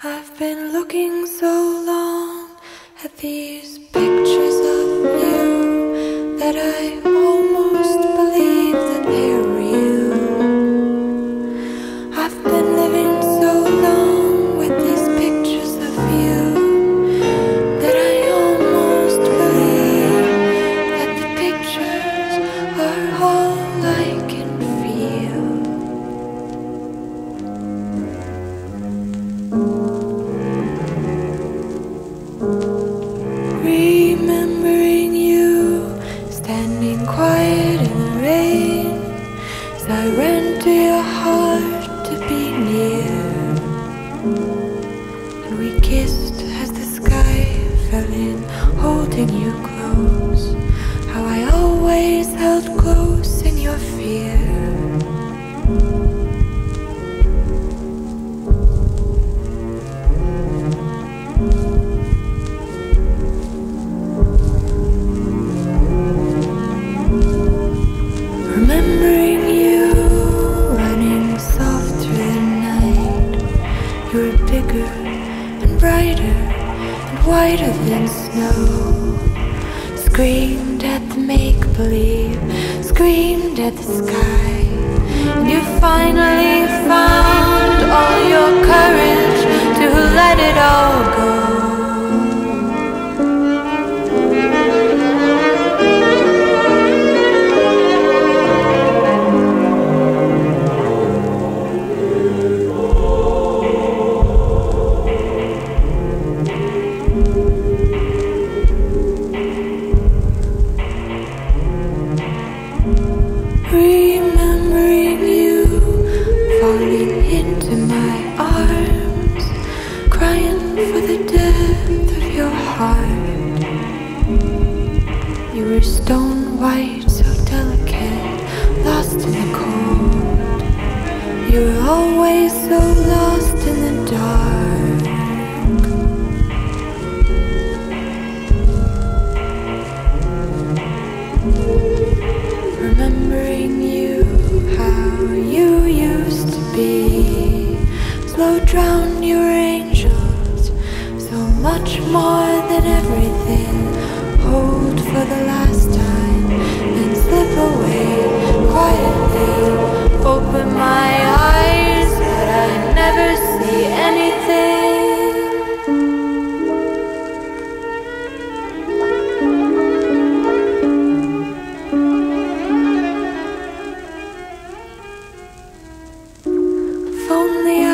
I've been looking so long at these pictures of you that I ran to your heart to be near. And we kissed as the sky fell in, holding you close. How I always held close in your fear. Bigger and brighter and whiter than snow. Screamed at the make believe, screamed at the sky. And you finally found all your courage to let it all go. Stone white, so delicate, lost in the cold. You were always so lost in the dark. Remembering you, how you used to be. Slow drown your angels, so much more than everything. Hold for the last only